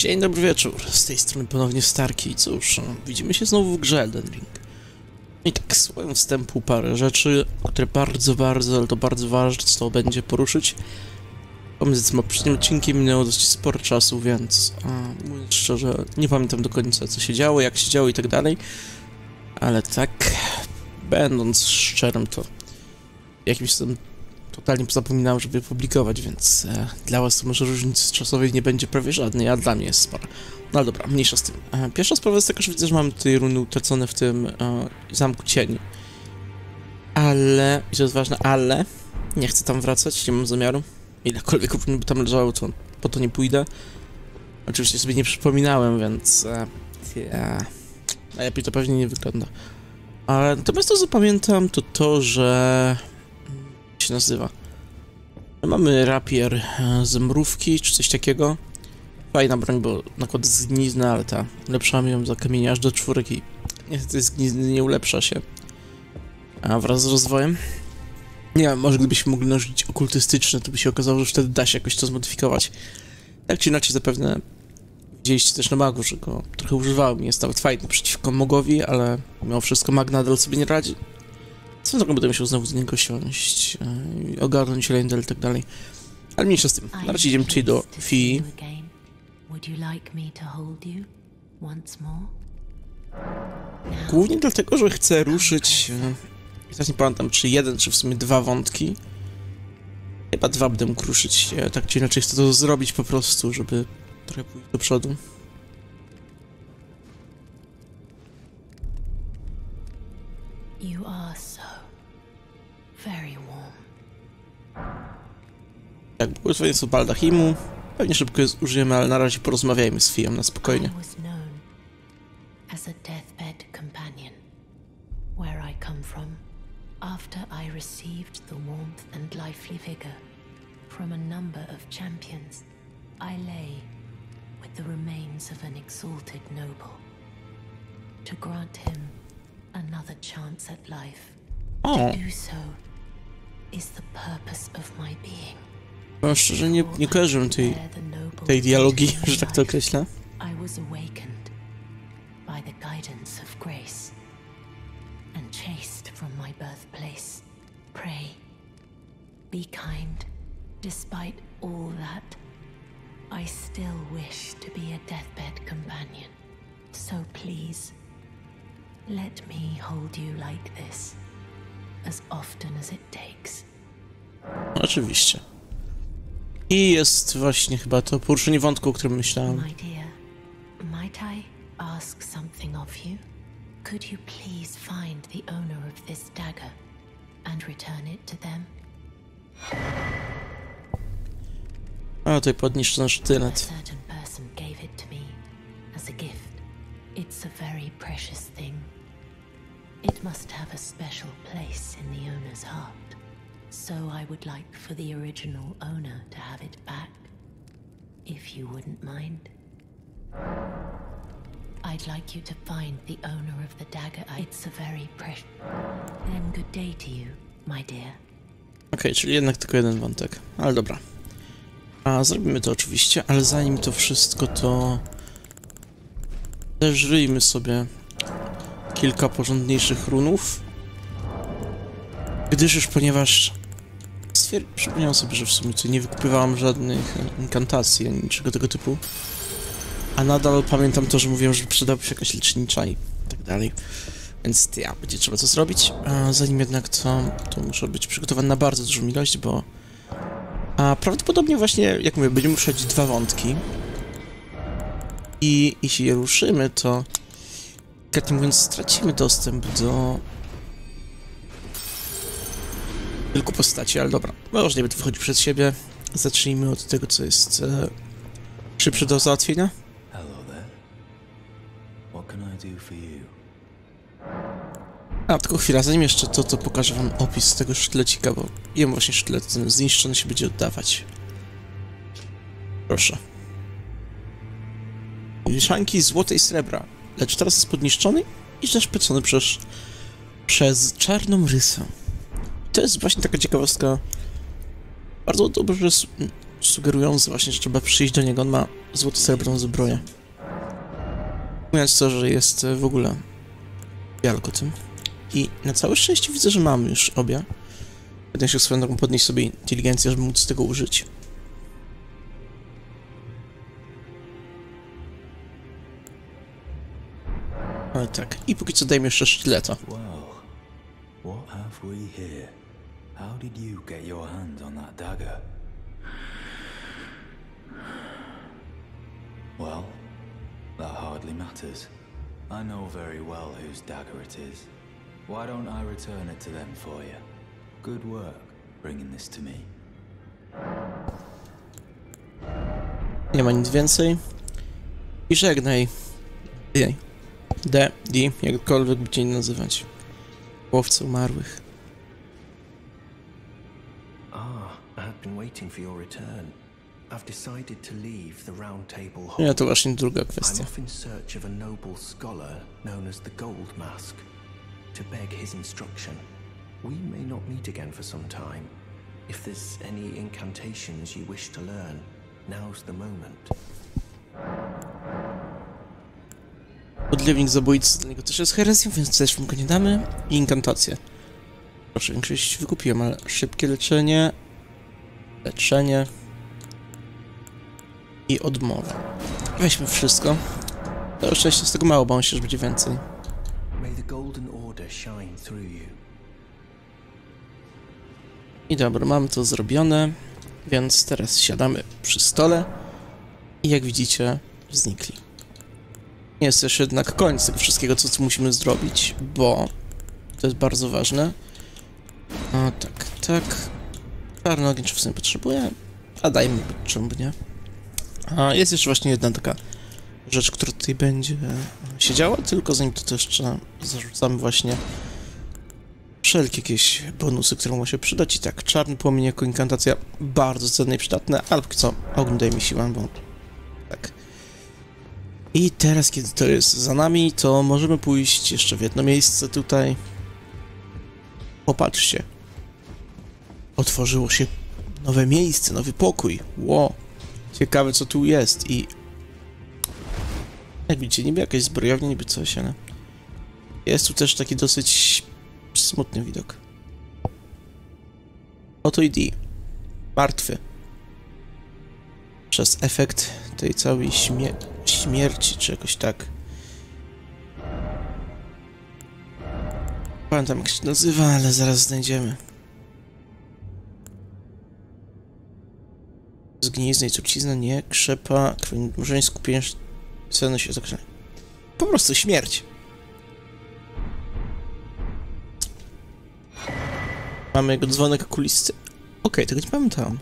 Dzień dobry wieczór, z tej strony ponownie Starki. Cóż, no, widzimy się znowu w grze Elden Ring. I tak, swoją wstępu parę rzeczy, które bardzo, bardzo, ale to bardzo ważne, co będzie poruszyć. Pomiędzy tym odcinkiem minęło dość sporo czasu, więc a, mówiąc szczerze, nie pamiętam do końca co się działo, jak się działo i tak dalej. Ale tak, będąc szczerym, to jakimś tam totalnie zapominałem, żeby publikować, więc e, dla was to może różnicy czasowej nie będzie prawie żadnej, a dla mnie jest spora. No dobra, mniejsza z tym. E, pierwsza sprawa jest taka, że widzę, że mamy tutaj runy utracone w tym e, zamku cieni. Ale, i to jest ważne, ale nie chcę tam wracać, nie mam zamiaru. Ilekolwiek run by tam leżało, to po to nie pójdę. Oczywiście sobie nie przypominałem, więc... E, yeah. Najlepiej to pewnie nie wygląda. Natomiast to, co pamiętam, to to, że się nazywa. Mamy rapier e, z mrówki, czy coś takiego. Fajna broń, bo nakład jest zgnizny, ale ta ulepszamy ją za kamienie aż do czwórek i niestety zgnizny nie ulepsza się. A wraz z rozwojem. Nie wiem, może gdybyśmy mogli nożyć okultystyczne, to by się okazało, że wtedy da się jakoś to zmodyfikować. Tak czy inaczej zapewne widzieliście też na magu, że go trochę używałem. Jest nawet fajny przeciwko mogowi, ale mimo wszystko mag nadal sobie nie radzi. Co drogą będę musiał znowu z niego siąść, yy, ogarnąć Lendel i tak dalej. Ale mniejsza z tym. Na razie idziemy tutaj do Fii. Głównie dlatego, że chcę ruszyć... Yy, teraz nie pamiętam, czy jeden, czy w sumie dwa wątki. Chyba dwa będę mógł ruszyć, yy, tak czy inaczej chcę to zrobić po prostu, żeby trochę pójść do przodu. You are so very warm. Tak, błogosławieństwo Baldachimu. Pewnie szybko je zużyjemy, ale na razie porozmawiajmy z Fiją na spokojnie. I was known as a deathbed companion. Where I come from, after I received the warmth and lively vigor from a number of champions, I lay with the remains of an exalted noble. To grant him another chance at life. O, To do so is the purpose of my being. powiem szczerze, nie, nie kojarzę tej, the noble tej dialogi, weight of my że tak to. I was awakened by the guidance of grace and chased from my birthplace. Pray, be kind. Despite all that, I still wish to be a deathbed companion. So please, let me hold you like this as often as it takes. Oczywiście. I jest właśnie chyba to poruszenie wątku, o którym myślałem. My dear, might I ask something of you? Could you please find the owner of this dagger and return it to them? A, tutaj podniszczono A sztylet. A certain person gave it to me as a gift. It's a very precious thing. It must have a special place in the owner's heart. So I would like for the original owner to have it back, if you wouldn't mind. I'd like you to find the owner of the dagger. It's a very precious. Then good day to you, my dear. Okej, czyli jednak tylko jeden wątek. Ale dobra. A, zrobimy to oczywiście, ale zanim to wszystko, to... Zeżryjmy sobie kilka porządniejszych runów. Gdyż już, ponieważ... Stwier... Przypomniałem sobie, że w sumie tutaj nie wykupywałam żadnych inkantacji ani niczego tego typu. A nadal pamiętam to, że mówiłem, że przydałaby się jakaś lecznicza i tak dalej. Więc ja, będzie trzeba to zrobić. A zanim jednak to, to muszę być przygotowany na bardzo dużą ilość, bo... A prawdopodobnie właśnie, jak mówię, będziemy ruszać dwa wątki. I jeśli je ruszymy, to... Jak mówiąc, stracimy dostęp do... Kilku postaci, ale dobra. Nie będę wychodzić przed siebie. Zacznijmy od tego, co jest e, szybsze do załatwienia. A, tylko chwila, zanim jeszcze to, to pokażę wam opis tego sztylecika, bo jem właśnie sztylet, ten zniszczony się będzie oddawać. Proszę. Mieszanki złota i srebra, lecz teraz jest podniszczony i zaszpecony przez, przez czarną rysę. To jest właśnie taka ciekawostka. Bardzo dobrze s- sugerujący właśnie, że trzeba przyjść do niego. On ma złoto-srebrną zbroję. Mówiąc to, że jest w ogóle wielkotym. I na całe szczęście widzę, że mamy już obie. Będę się swoją drogą podnieść sobie inteligencję, żeby móc tego użyć. Ale tak. I póki co dajmy jeszcze sztyleta. Well, what have we here? How did you get your hands on that dagger? Well, that hardly matters. I know very well whose dagger it is. Why don't I return it to them for you? Good work bringing this to me. Nie ma nic więcej. I żegnaj. Jej. D, D, jakkolwiek by cię nie nazywać. Łowcy umarłych. Ah. I've decided to właśnie druga I'm kwestia. off in search of a noble scholar known as the Gold Mask to beg his instruction. We may not meet again for some time. If there's any incantations you wish to learn, now's the moment. Podlewnik zabójcy, dla niego też jest herezją, więc też mu go nie damy. I inkantacje. Proszę, większość wykupiłem, ale szybkie leczenie. Leczenie. I odmowa. Weźmy wszystko. To szczęście z tego mało, bo on się, że będzie więcej. I dobra, mamy to zrobione, więc teraz siadamy przy stole i jak widzicie, znikli. Nie jest też jednak koniec tego wszystkiego, co, co musimy zrobić, bo to jest bardzo ważne. O, tak, tak. Czarny ogień czy w sumie potrzebuję, a dajmy, czemu nie. A jest jeszcze właśnie jedna taka rzecz, która tutaj będzie się działa, tylko zanim to, to jeszcze zarzucamy właśnie wszelkie jakieś bonusy, które mogą się przydać. I tak, czarny płomień jako inkantacja bardzo cenna i przydatna, ale co ogń daje mi siłę, bo. I teraz, kiedy to jest za nami, to możemy pójść jeszcze w jedno miejsce tutaj. Popatrzcie. Otworzyło się nowe miejsce, nowy pokój. Ło. Ciekawe, co tu jest i... Jak widzicie, niby jakaś zbrojownia, niby coś, ale... Jest tu też taki dosyć smutny widok. Oto i. Martwy. Przez efekt tej całej śmie śmierci, czy jakoś tak. Pamiętam jak się nazywa, ale zaraz znajdziemy. Zgnizna i trucizna, nie, krzepa, krwień, skupienie, ceny się zakreśla. Po prostu śmierć. Mamy jego dzwonek kulisty. Okej, tego nie pamiętam.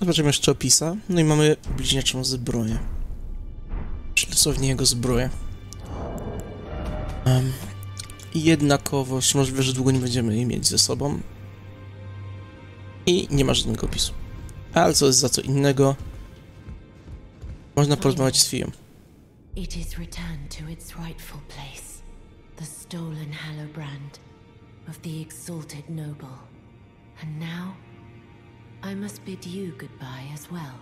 Zobaczymy jeszcze opisa. No i mamy bliźniaczą zbroję. Czyli dosłownie jego zbroję. Um, jednakowość, możliwe, że długo nie będziemy jej mieć ze sobą. I nie ma żadnego opisu. Ale co jest za co innego, można porozmawiać z Fiją. It is returned to its rightful place, the stolen of the exalted noble. And now, I must bid you goodbye as well,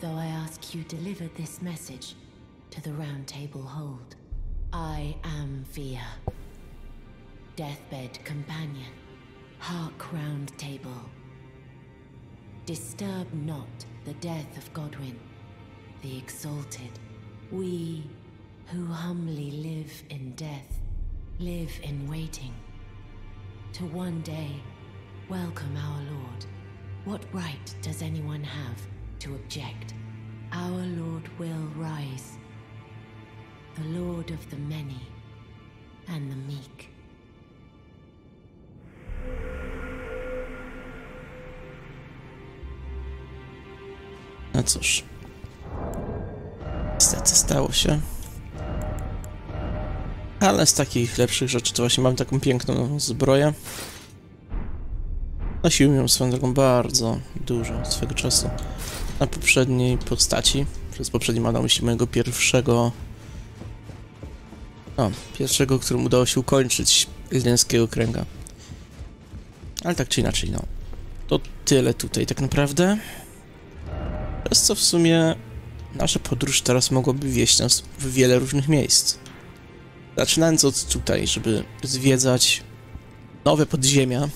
though I ask you deliver this message to the Round Table Hold. I am Via, deathbed companion, hark Round Table. Disturb not the death of Godwin, the exalted. We who humbly live in death, live in waiting. To one day welcome our Lord. What right does anyone have to object? Our Lord will rise, the Lord of the many and the meek. No cóż. Niestety stało się. Ale z takich lepszych rzeczy to właśnie mam taką piękną zbroję. Nosiłem ją swoją drogą bardzo dużo swego czasu. Na poprzedniej postaci. Przez poprzedni mam na myśli mojego pierwszego... No, pierwszego, którym udało się ukończyć Ildeńskiego Kręga. Ale tak czy inaczej, no. To tyle tutaj tak naprawdę. Przez co w sumie nasza podróż teraz mogłaby wieść nas w wiele różnych miejsc. Zaczynając od tutaj, żeby zwiedzać nowe podziemia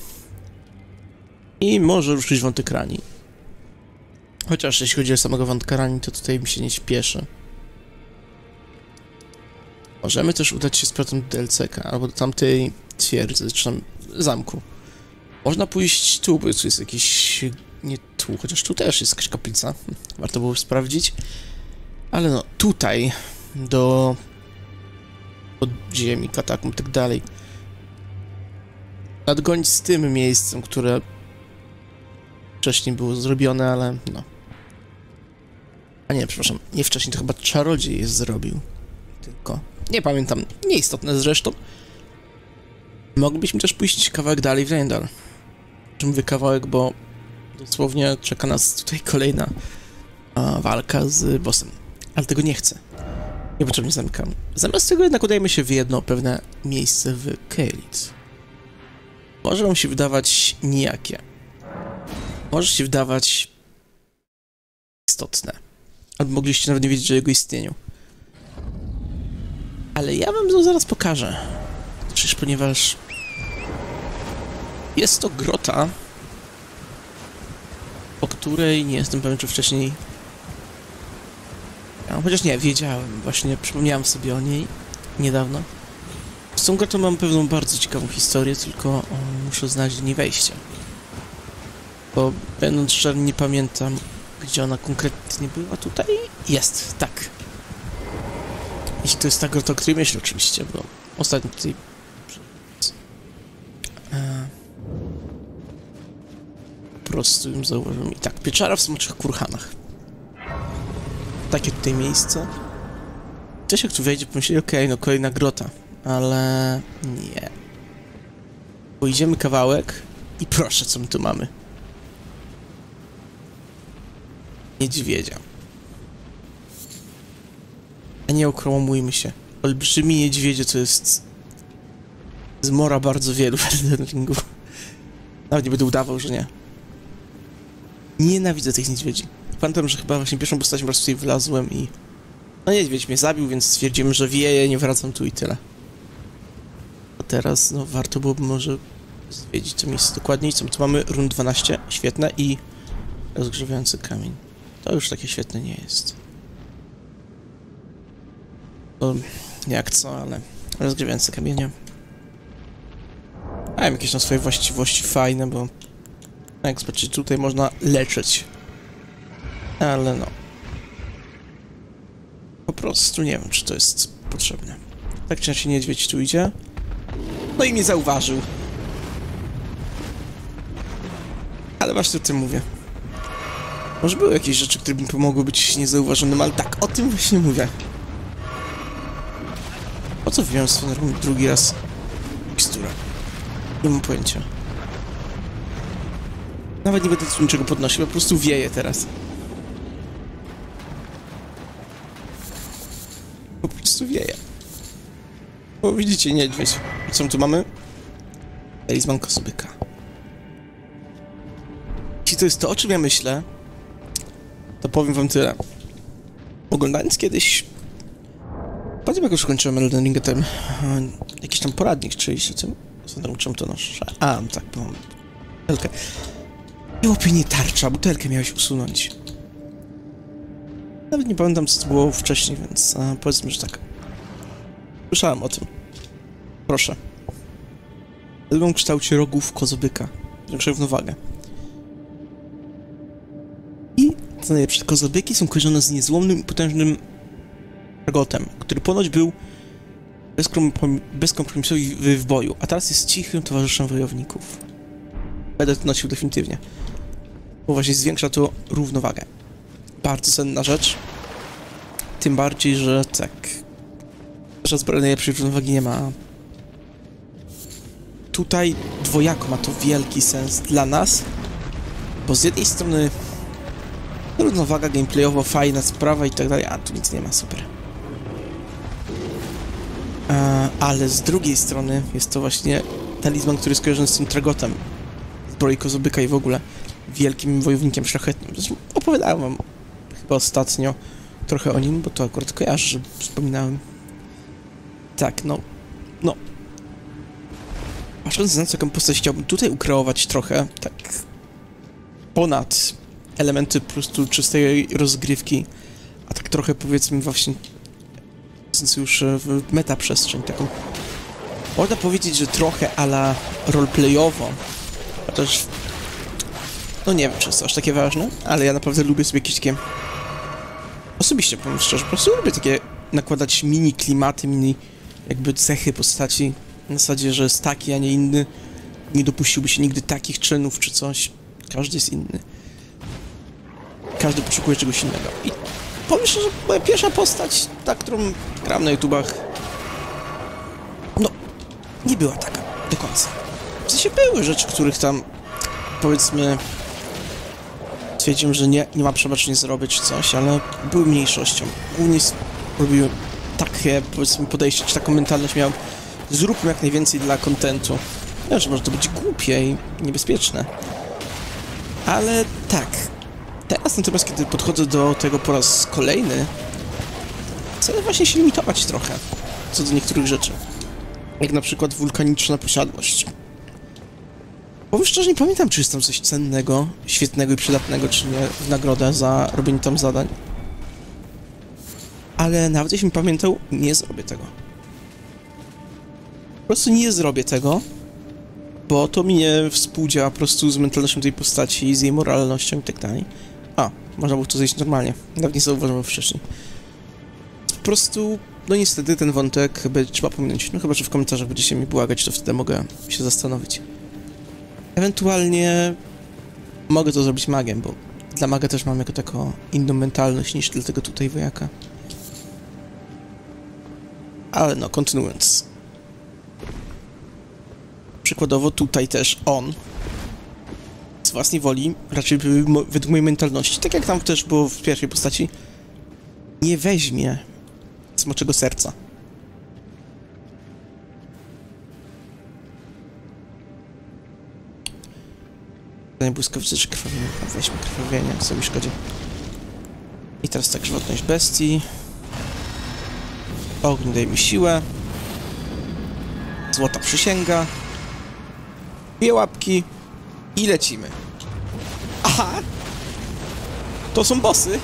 i może ruszyć wątek rani. Chociaż jeśli chodzi o samego wątka rani, to tutaj mi się nie śpieszy. Możemy też udać się z do DLC-ka, albo do tamtej twierdzy, czy tam zamku. Można pójść tu, bo tu jest jakiś... nie tu, chociaż tu też jest jakaś kaplica. Warto było sprawdzić. Ale no, tutaj, do podziemi, katakumb i tak dalej. Nadgonić z tym miejscem, które wcześniej było zrobione, ale no. A nie, przepraszam, nie wcześniej, to chyba czarodziej je zrobił. Tylko, nie pamiętam, nieistotne zresztą. Moglibyśmy też pójść kawałek dalej w Reyndal. Mówię kawałek, bo dosłownie czeka nas tutaj kolejna a, walka z bossem. Ale tego nie chcę. Niepotrzebnie zamykam. Zamiast tego jednak udajemy się w jedno pewne miejsce w Kaelid. Może wam się wydawać nijakie. Może się wydawać istotne. Albo mogliście nawet nie wiedzieć o jego istnieniu. Ale ja wam to zaraz pokażę. Przecież ponieważ jest to grota, o której nie jestem pewien, czy wcześniej ja, chociaż nie, wiedziałem. Właśnie przypomniałem sobie o niej niedawno. Z tą grotą mam pewną bardzo ciekawą historię, tylko muszę znaleźć do niej wejście. Bo będąc szczery, nie pamiętam, gdzie ona konkretnie była tutaj. Jest, tak. Jeśli to jest ta grota, o której myślę oczywiście, bo ostatnio tutaj... E... Po prostu ją zauważyłem. I tak, pieczara w smoczych kurhanach takie tutaj miejsce. Ktoś jak tu wejdzie pomyśli, okej, okay, no kolejna grota, ale nie. Pójdziemy kawałek i proszę, co my tu mamy. Niedźwiedzia. A nie okromujmy się. Olbrzymi niedźwiedzie to jest zmora bardzo wielu Elden. Nawet nie będę udawał, że nie. Nienawidzę tych niedźwiedzi pamiętam, że chyba właśnie pierwszą postacią po prostu tutaj wlazłem i... No niedźwiedź mnie zabił, więc stwierdzimy, że wieje, nie wracam tu i tyle. A teraz, no warto byłoby może zwiedzić to miejsce dokładniej. Co tu mamy? Run 12, świetne i rozgrzewający kamień. To już takie świetne nie jest. Jak co, ale rozgrzewające kamienie. Mają jakieś na swoje właściwości fajne, bo jak zobaczycie, tutaj można leczyć ale no. Po prostu nie wiem, czy to jest potrzebne. Tak czy inaczej niedźwiedź tu idzie. No i mnie zauważył. Ale właśnie o tym mówię. Może były jakieś rzeczy, które mi pomogły być niezauważonym, ale tak, o tym właśnie mówię. Po co wziąłem swoją drugi raz miksturę? Nie mam pojęcia. Nawet nie będę tu niczego podnosił, po prostu wieje teraz. Po prostu wieje. Bo widzicie, niedźwiedź. Co tu mamy? Talizman kosobyka. Jeśli to jest to, o czym ja myślę, to powiem wam tyle. Oglądając kiedyś... Potem jak już kończyłem Elden Ring, ten jakiś tam poradnik czyjś o tym, czym to noszę. A, tak, bo mam butelkę. I nie tarcza, butelkę miałeś usunąć. Nawet nie pamiętam, co to było wcześniej, więc a, powiedzmy, że tak. Słyszałem o tym. Proszę. W kształcie rogów kozobyka. Większą równowagę. I co najlepsze, kozobyki są kojarzone z niezłomnym i potężnym rogotem, który ponoć był bezkompromisowy w boju, a teraz jest cichym towarzyszem wojowników. Będę to nosił definitywnie. Bo właśnie zwiększa to równowagę bardzo cenna rzecz. Tym bardziej, że tak... Że zbroja najlepszej równowagi nie ma. Tutaj dwojako ma to wielki sens dla nas, bo z jednej strony równowaga gameplayowo, fajna sprawa i tak dalej, a tu nic nie ma, super. E, ale z drugiej strony jest to właśnie talizman, który jest kojarzony z tym Tragotem, zbroi Kozobyka i w ogóle wielkim wojownikiem szlachetnym. Zresztą opowiadałem wam chyba ostatnio trochę o nim, bo to akurat kojarzę, że wspominałem. Tak, no, no. Patrząc na to, jaką postać chciałbym tutaj ukreować trochę, tak ponad elementy po prostu czystej rozgrywki, a tak trochę powiedzmy właśnie wchodząc już w metaprzestrzeń taką. Można powiedzieć, że trochę ala roleplayowo, chociaż no nie wiem, czy jest aż takie ważne, ale ja naprawdę lubię sobie jakieś takie osobiście powiem szczerze, po prostu lubię takie nakładać mini klimaty, mini jakby cechy postaci na zasadzie, że jest taki, a nie inny nie dopuściłby się nigdy takich czynów czy coś. Każdy jest inny. Każdy poszukuje czegoś innego. I powiem szczerze, moja pierwsza postać, ta, którą gram na YouTubach, no, nie była taka do końca. W sensie były rzeczy, których tam, powiedzmy, stwierdziłem, że nie, nie ma przebaczenia zrobić coś, ale były mniejszością. Głównie robiłem takie, powiedzmy, podejście, czy taką mentalność miałem, zróbmy jak najwięcej dla kontentu. Wiem, że może to być głupie i niebezpieczne. Ale tak, Teraz natomiast, kiedy podchodzę do tego po raz kolejny, chcę właśnie się limitować trochę co do niektórych rzeczy. Jak na przykład wulkaniczna posiadłość. Powiem szczerze, nie pamiętam, czy jest tam coś cennego, świetnego i przydatnego, czy nie, w nagrodę za robienie tam zadań. Ale nawet jeśli pamiętał, nie zrobię tego. Po prostu nie zrobię tego, bo to mi nie współdziała po prostu z mentalnością tej postaci, z jej moralnością i tak dalej. A, można było to zejść normalnie. Nawet nie zauważyłem wcześniej. Po prostu, no niestety ten wątek będzie trzeba pominąć. No chyba, że w komentarzach będziecie mi błagać, to wtedy mogę się zastanowić. Ewentualnie mogę to zrobić magiem, bo dla maga też mam jako taką inną mentalność niż dla tego tutaj wojaka. Ale no, kontynuując. Przykładowo tutaj też on z własnej woli, raczej według mojej mentalności, tak jak tam też było w pierwszej postaci, nie weźmie smoczego serca. Zadanie błyskawicy krwawienia. A Weźmy krwawienie, jak sobie szkodzi. I teraz tak, żywotność bestii. Ogień daje mi siłę. Złota przysięga. Dwie łapki. I lecimy. Aha! To są bossy?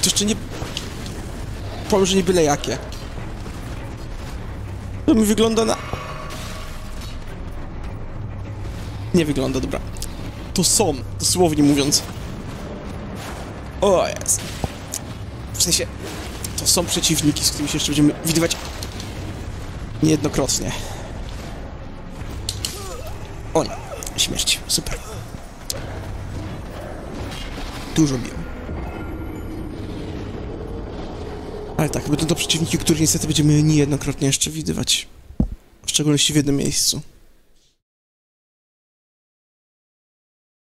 To jeszcze nie... Powiem, że nie byle jakie. To mi wygląda na... Nie wygląda, dobra. To są, dosłownie mówiąc. O jest. W sensie, to są przeciwniki, z którymi się jeszcze będziemy widywać niejednokrotnie. O nie, śmierć, super. Dużo biją. Ale tak, będą to przeciwniki, których niestety będziemy niejednokrotnie jeszcze widywać. W szczególności w jednym miejscu.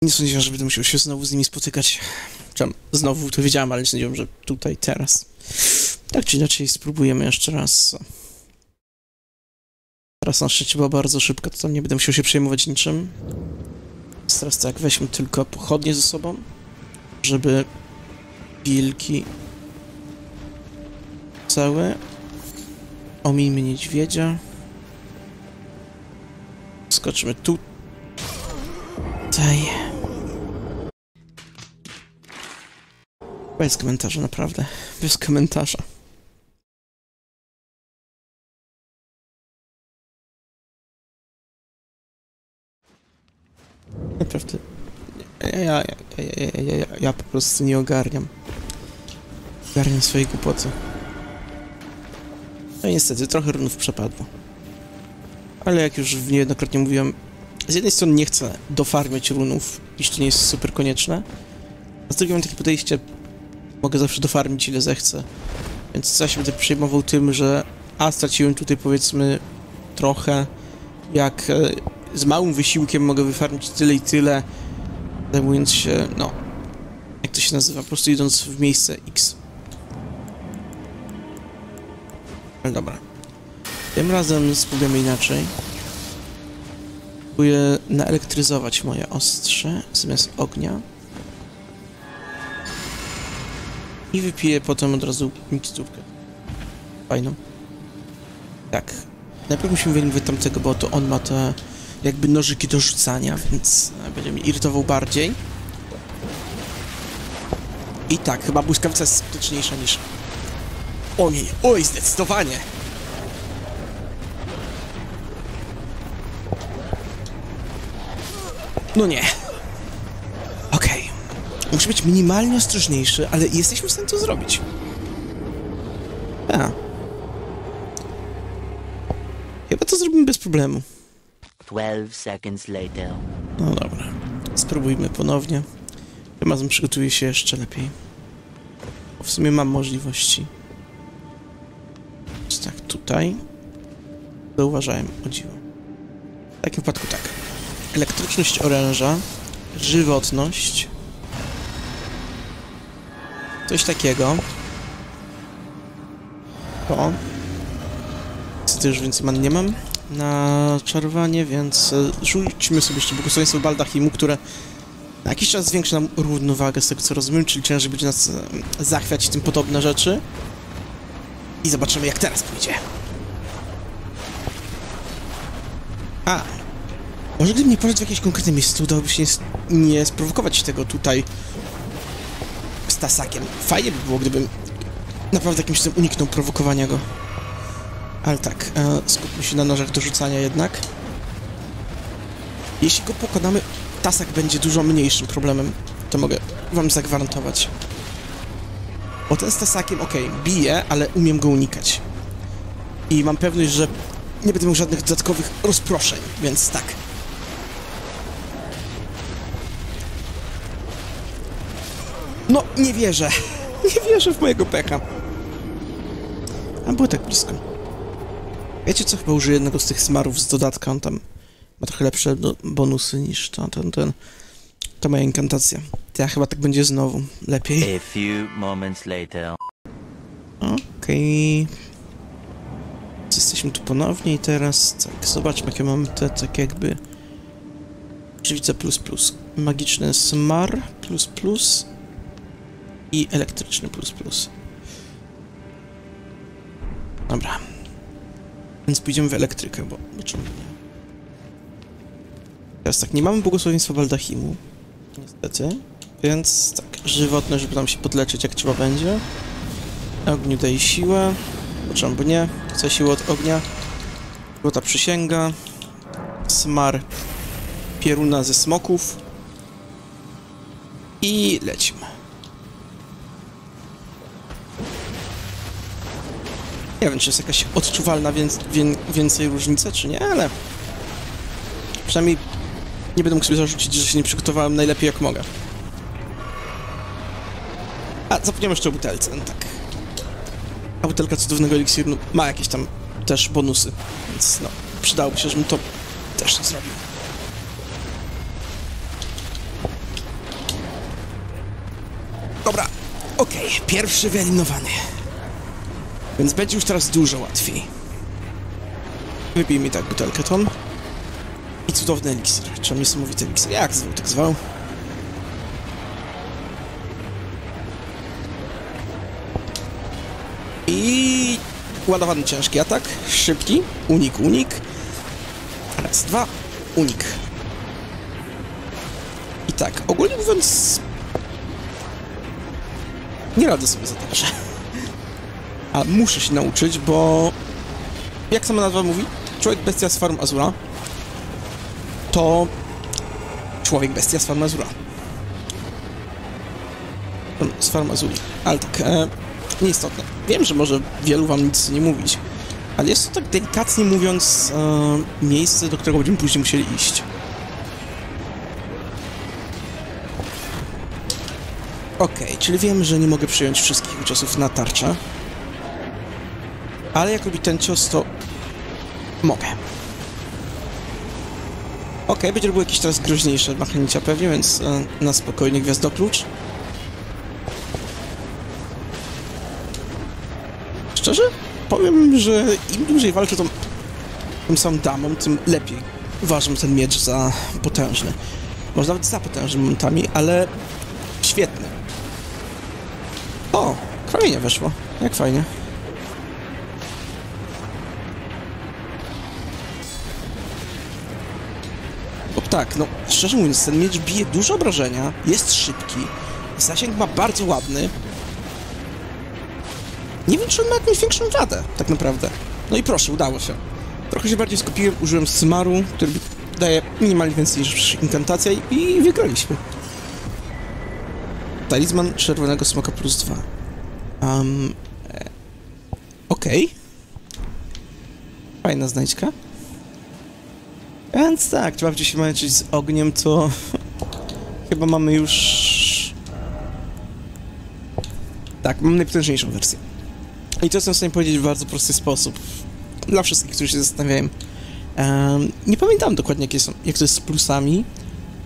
Nie sądziłem, że będę musiał się znowu z nimi spotykać. Czemu? Znowu to wiedziałem, ale nie sądziłem, że tutaj, teraz. Tak czy inaczej, spróbujemy jeszcze raz. Teraz na szczęście była bardzo szybka, to tam nie będę musiał się przejmować niczym. Teraz tak, weźmy tylko pochodnie ze sobą, żeby wilki całe. Omijmy niedźwiedzia. Skoczymy tu. Tutaj. Bez komentarza, naprawdę. Bez komentarza. Naprawdę. Ja, ja, ja, ja, ja, ja, ja po prostu nie ogarniam. Ogarniam swojej głupoty. No i niestety, trochę runów przepadło. Ale jak już niejednokrotnie mówiłem, z jednej strony nie chcę dofarmiać runów, jeśli nie jest super konieczne, a z drugiej mam takie podejście, mogę zawsze dofarmić ile zechcę. Więc ja się będę przejmował tym, że a straciłem tutaj powiedzmy trochę, jak e, z małym wysiłkiem mogę wyfarmić tyle i tyle, zajmując się, no, jak to się nazywa, po prostu idąc w miejsce X. Ale dobra. Tym razem spróbujemy inaczej. Próbuję naelektryzować moje ostrze zamiast ognia. I wypiję potem od razu miksturkę. Fajną. Tak. Najpierw musimy wyeliminować tamtego, bo to on ma te jakby nożyki do rzucania, więc będzie mnie irytował bardziej. I tak, chyba błyskawica jest skuteczniejsza niż... Oj, oj, zdecydowanie! No nie. Okej. Muszę być minimalnie ostrożniejszy, ale jesteśmy w stanie to zrobić. A. Chyba to zrobimy bez problemu. 12 seconds later. No dobra. Spróbujmy ponownie. Tym razem przygotuję się jeszcze lepiej. Bo w sumie mam możliwości. Tutaj. Zauważałem, o dziwo. W takim wypadku tak. Elektryczność oręża. Żywotność. Coś takiego. O. Niestety już więcej man nie mam na czarowanie, więc e, rzućmy sobie jeszcze błogosławieństwo Baldachimu, które na jakiś czas zwiększy nam równowagę z tego co rozumiem, czyli ciężej będzie nas e, zachwiać i tym podobne rzeczy. I zobaczymy jak teraz pójdzie. A. Może gdybym nie poszedł w jakieś konkretne miejsce, udałoby się nie sprowokować tego tutaj z tasakiem. Fajnie by było, gdybym naprawdę jakimś tym uniknął prowokowania go. Ale tak, e, skupmy się na nożach do rzucania jednak. Jeśli go pokonamy, tasak będzie dużo mniejszym problemem. To mogę wam zagwarantować. Bo ten z tasakiem, okej, bije, ale umiem go unikać. I mam pewność, że nie będę miał żadnych dodatkowych rozproszeń, więc tak. No, nie wierzę. Nie wierzę w mojego pecha. A było tak blisko. Wiecie co, chyba użyję jednego z tych smarów z dodatka, on tam ma trochę lepsze bonusy niż to, ten, ten, ta moja inkantacja. To ja chyba tak będzie znowu, lepiej. A few moments later. Okej. Jesteśmy tu ponownie i teraz, tak, zobaczmy jakie mamy te, tak jakby... Żywica plus plus, magiczny smar plus plus i elektryczny plus plus. Dobra. Więc pójdziemy w elektrykę, bo, bo czemu nie? Teraz tak, nie mamy błogosławieństwa Baldachimu, niestety, więc tak, żywotne, żeby nam się podleczyć jak trzeba będzie. Ogniu daje siłę, bo czemu by nie? Chce siłę od ognia. Złota przysięga. Smar pieruna ze smoków. I lecimy. Nie wiem, czy jest jakaś odczuwalna więc, wię, więcej różnica, czy nie, ale... Przynajmniej nie będę mógł sobie zarzucić, że się nie przygotowałem najlepiej jak mogę. A, zapomniałem jeszcze o butelce, no tak. A butelka cudownego eliksiru no, ma jakieś tam też bonusy, więc no, przydałoby się, żebym to też zrobił. Dobra, okej, pierwszy wyeliminowany. Więc będzie już teraz dużo łatwiej. Wypij mi tak butelkę ton. I cudowny eliksir, czy niesamowity eliksir, jak zwał, tak zwał. I ładowany ciężki atak, szybki, unik, unik. Raz, dwa, unik. I tak, ogólnie mówiąc... Nie radzę sobie za dobrze. A muszę się nauczyć, bo... Jak sama nazwa mówi, człowiek bestia z farm Azura to człowiek bestia z farm Azura. Z farm Azuli. Ale tak, e, nieistotne. Wiem, że może wielu wam nic nie mówić, ale jest to tak delikatnie mówiąc e, miejsce, do którego będziemy później musieli iść. Okej, czyli wiem, że nie mogę przyjąć wszystkich ciosów na tarczę. Ale jak robi ten cios, to mogę. Okej, będzie robił jakieś teraz groźniejsze machnięcia pewnie, więc e, na spokojnie gwiazdoklucz. Szczerze? Powiem, że im dłużej walczę tą, tą samą damą, tym lepiej uważam ten miecz za potężny. Może nawet za potężny momentami, ale świetny. O, kamienie weszło. Jak fajnie. Tak, no szczerze mówiąc, ten miecz bije dużo obrażenia, jest szybki, zasięg ma bardzo ładny. Nie wiem, czy on ma jakąś większą wadę, tak naprawdę. No i proszę, udało się. Trochę się bardziej skupiłem, użyłem Symaru, który daje minimalnie więcej niż inkantacja i wygraliśmy. Talizman Czerwonego Smoka plus dwa. Um, Okej. Fajna znajdźka. Więc tak, trzeba się męczyć z ogniem, to chyba mamy już... Tak, mam najpotężniejszą wersję. I to jestem w stanie powiedzieć w bardzo prosty sposób. Dla wszystkich, którzy się zastanawiają. Em, nie pamiętam dokładnie, jakie są, jak to jest z plusami,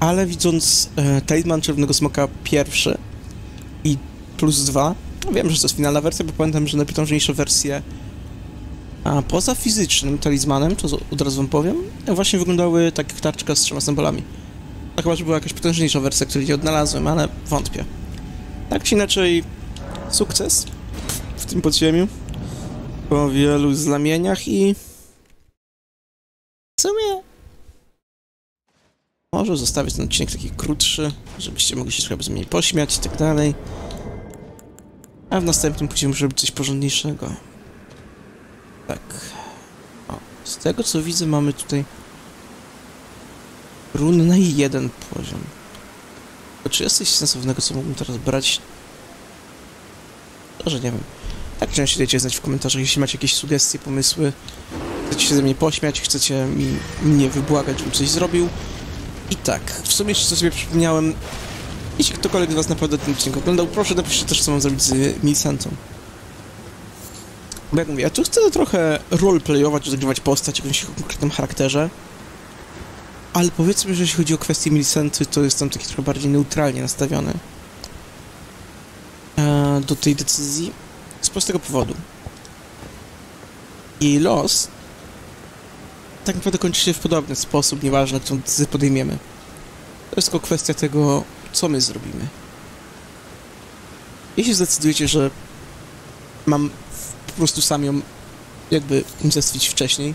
ale widząc e, Talisman Czerwonego Smoka pierwszy i plus dwa, wiem, że to jest finalna wersja, bo pamiętam, że najpotężniejsze wersje a poza fizycznym talizmanem, to z- od razu wam powiem, właśnie wyglądały tak jak tarczka z trzema symbolami. To chyba, że była jakaś potężniejsza wersja, której nie odnalazłem, ale wątpię. Tak czy inaczej, sukces w tym podziemiu po wielu znamieniach i w sumie może zostawić ten odcinek taki krótszy, żebyście mogli się trochę bez mnie pośmiać i tak dalej. A w następnym pójdziemy zrobić coś porządniejszego. Tak. O, z tego co widzę mamy tutaj run na jeden poziom. To czy jest coś sensownego, co mógłbym teraz brać? To, że nie wiem. Tak, chciałem się dajcie znać w komentarzach, jeśli macie jakieś sugestie, pomysły. Chcecie się ze mnie pośmiać, chcecie mi, mnie wybłagać, żebym coś zrobił. I tak, w sumie jeszcze co sobie przypomniałem, jeśli ktokolwiek z was naprawdę ten odcinek oglądał, proszę napiszcie też, co mam zrobić z Milsantą. Bo jak mówię, ja tu chcę trochę roleplayować, rozgrywać postać w jakimś konkretnym charakterze. Ale powiedzmy, że jeśli chodzi o kwestię Milcenty, to jestem taki trochę bardziej neutralnie nastawiony e, do tej decyzji z prostego powodu. Jej los tak naprawdę kończy się w podobny sposób, nieważne, którą decyzję podejmiemy. To jest tylko kwestia tego, co my zrobimy. Jeśli zdecydujecie, że mam po prostu sam ją jakby unicestwić wcześniej,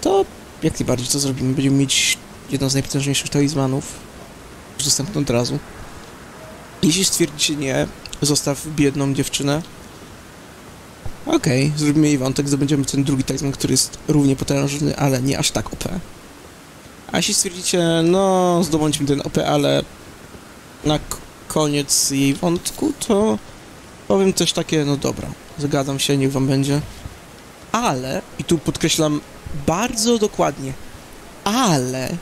to jak najbardziej to zrobimy. Będziemy mieć jedną z najpotężniejszych talizmanów dostępną od razu. Jeśli stwierdzicie nie, zostaw biedną dziewczynę, okej, zrobimy jej wątek, zdobędziemy ten drugi talizman, który jest równie potężny, ale nie aż tak OP. A jeśli stwierdzicie, no zdobądźmy ten OP, ale na koniec jej wątku, to powiem też takie, no dobra, zgadzam się, niech wam będzie. Ale, i tu podkreślam bardzo dokładnie, ale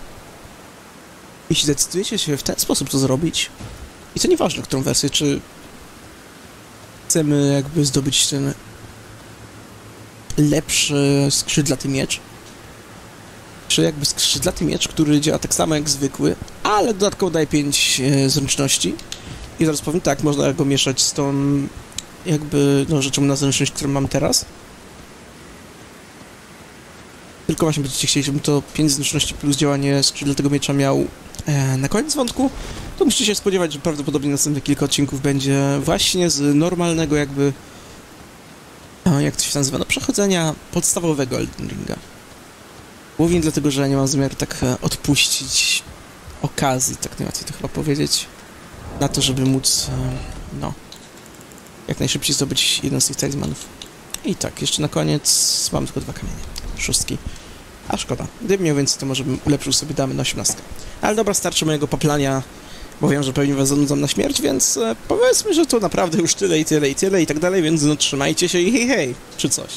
jeśli decydujecie się w ten sposób to zrobić, i to nieważne, którą wersję, czy chcemy jakby zdobyć ten lepszy skrzydlaty miecz, czy jakby skrzydlaty miecz, który działa tak samo jak zwykły, ale dodatkowo daje 5 e, zręczności. I zaraz powiem tak, można go mieszać z tą jakby, no rzeczą na zręczność, którą mam teraz. Tylko właśnie będziecie chcieli, żebym to 5 zręczności plus działanie skrzydlatego miecza miał e, na koniec wątku, to musicie się spodziewać, że prawdopodobnie następne kilka odcinków będzie właśnie z normalnego jakby, e, jak to się nazywa, no przechodzenia podstawowego Elden Ringa. Głównie dlatego, że nie mam zamiaru tak e, odpuścić okazji, tak najłatwiej to chyba powiedzieć, na to, żeby móc, e, no, jak najszybciej zdobyć jeden z tych talizmanów. I tak, jeszcze na koniec mam tylko dwa kamienie, szóstki. A szkoda. Gdybym miał więcej, to może bym ulepszył sobie damy na 18. Ale dobra, starczy mojego paplania, bo wiem, że pewnie was zanudzam na śmierć, więc e, powiedzmy, że to naprawdę już tyle i tyle i tyle i tak dalej, więc no trzymajcie się i hej hej, czy coś.